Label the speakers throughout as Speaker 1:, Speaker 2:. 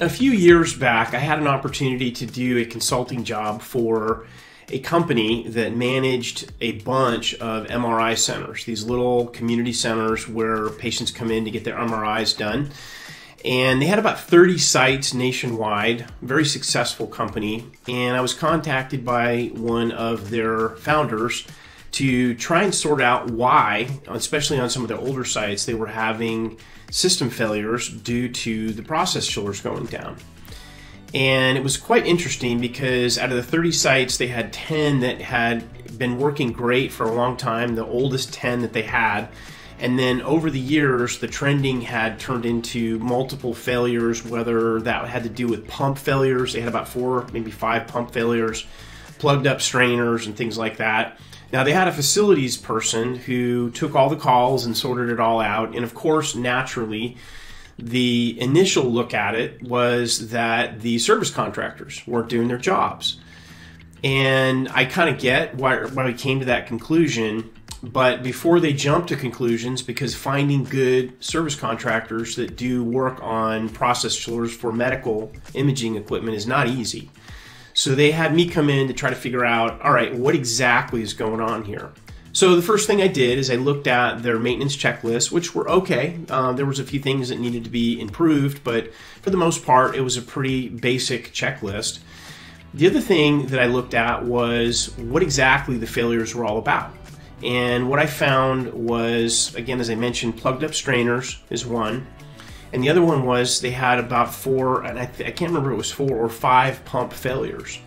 Speaker 1: a few years back, I had an opportunity to do a consulting job for a company that managed a bunch of MRI centers, these little community centers where patients come in to get their MRIs done. And they had about 30 sites nationwide, very successful company. And I was contacted by one of their founders to try and sort out why, especially on some of the older sites, they were having system failures due to the process chillers going down. And it was quite interesting because out of the 30 sites, they had 10 that had been working great for a long time, the oldest 10 that they had. And then over the years, the trending had turned into multiple failures, whether that had to do with pump failures. They had about four, maybe five pump failures, plugged up strainers, and things like that. Now, they had a facilities person who took all the calls and sorted it all out. And of course, naturally, the initial look at it was that the service contractors weren't doing their jobs. And I kind of get why, why we came to that conclusion. But before they jump to conclusions, because finding good service contractors that do work on process chillers for medical imaging equipment is not easy. So they had me come in to try to figure out, all right, what exactly is going on here? So the first thing I did is I looked at their maintenance checklist, which were okay. Uh, there was a few things that needed to be improved, but for the most part, it was a pretty basic checklist. The other thing that I looked at was what exactly the failures were all about. And what I found was, again, as I mentioned, plugged up strainers is one and the other one was they had about four, and I, I can't remember it was four or five pump failures.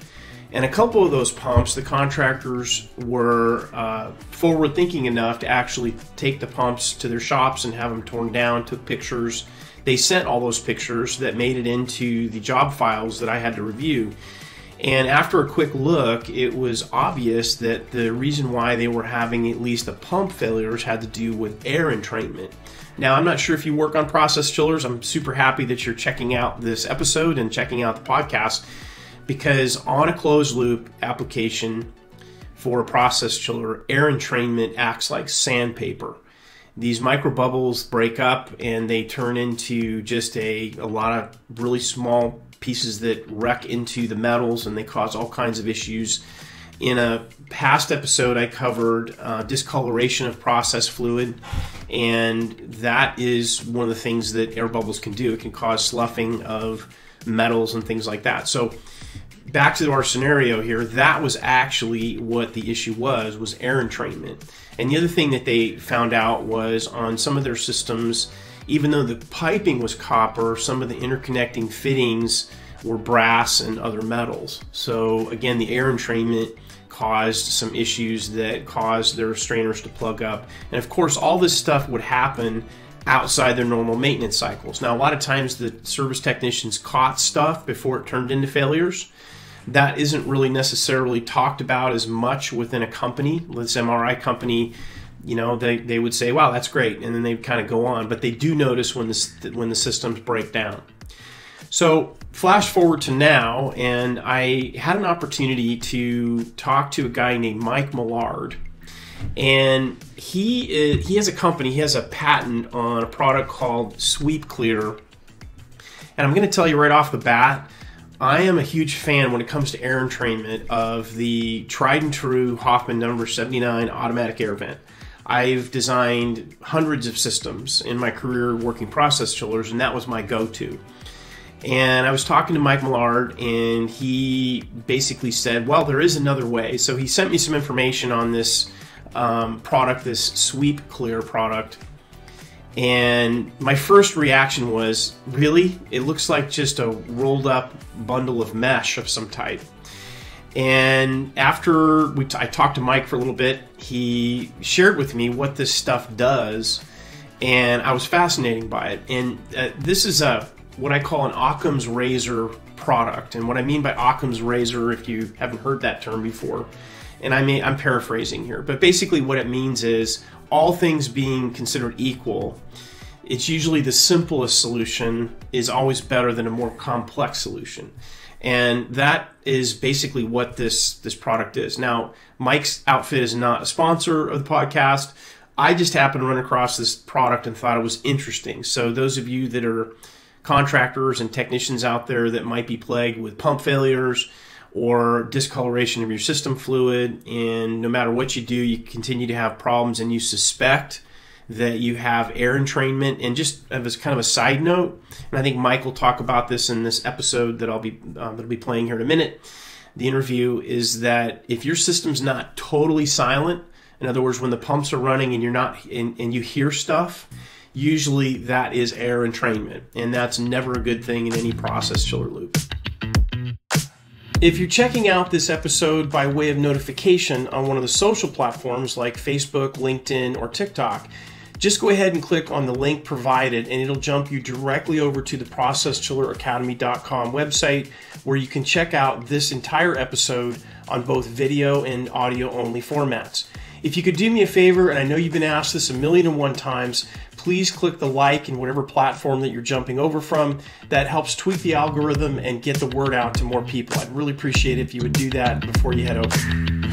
Speaker 1: And a couple of those pumps, the contractors were uh, forward thinking enough to actually take the pumps to their shops and have them torn down, took pictures. They sent all those pictures that made it into the job files that I had to review. And after a quick look, it was obvious that the reason why they were having at least the pump failures had to do with air entrainment. Now, I'm not sure if you work on process chillers. I'm super happy that you're checking out this episode and checking out the podcast because on a closed loop application for a process chiller, air entrainment acts like sandpaper. These micro bubbles break up and they turn into just a, a lot of really small pieces that wreck into the metals and they cause all kinds of issues in a past episode, I covered uh, discoloration of process fluid, and that is one of the things that air bubbles can do. It can cause sloughing of metals and things like that. So, back to our scenario here, that was actually what the issue was: was air entrainment. And the other thing that they found out was on some of their systems, even though the piping was copper, some of the interconnecting fittings were brass and other metals. So again, the air entrainment caused some issues that caused their strainers to plug up. And of course, all this stuff would happen outside their normal maintenance cycles. Now, a lot of times the service technicians caught stuff before it turned into failures. That isn't really necessarily talked about as much within a company. This MRI company, you know, they, they would say, wow, that's great. And then they kind of go on. But they do notice when, this, when the systems break down. So, flash forward to now, and I had an opportunity to talk to a guy named Mike Millard. And he is, he has a company, he has a patent on a product called Sweep Clear. And I'm going to tell you right off the bat, I am a huge fan when it comes to air entrainment of the tried and true Hoffman number 79 automatic air vent. I've designed hundreds of systems in my career working process chillers, and that was my go to. And I was talking to Mike Millard, and he basically said, Well, there is another way. So he sent me some information on this um, product, this Sweep Clear product. And my first reaction was, Really? It looks like just a rolled up bundle of mesh of some type. And after we t- I talked to Mike for a little bit, he shared with me what this stuff does, and I was fascinated by it. And uh, this is a what I call an Occam's razor product. And what I mean by Occam's razor, if you haven't heard that term before, and I mean I'm paraphrasing here, but basically what it means is all things being considered equal, it's usually the simplest solution is always better than a more complex solution. And that is basically what this this product is. Now, Mike's outfit is not a sponsor of the podcast. I just happened to run across this product and thought it was interesting. So those of you that are contractors and technicians out there that might be plagued with pump failures or discoloration of your system fluid. And no matter what you do, you continue to have problems and you suspect that you have air entrainment. And just as kind of a side note, and I think Mike will talk about this in this episode that I'll be um, that'll be playing here in a minute. The interview is that if your system's not totally silent, in other words, when the pumps are running and you're not and, and you hear stuff, usually that is air entrainment, and that's never a good thing in any process chiller loop. If you're checking out this episode by way of notification on one of the social platforms like Facebook, LinkedIn, or TikTok, just go ahead and click on the link provided and it'll jump you directly over to the processchilleracademy.com website where you can check out this entire episode on both video and audio only formats. If you could do me a favor, and I know you've been asked this a million and one times, please click the like in whatever platform that you're jumping over from. That helps tweak the algorithm and get the word out to more people. I'd really appreciate it if you would do that before you head over.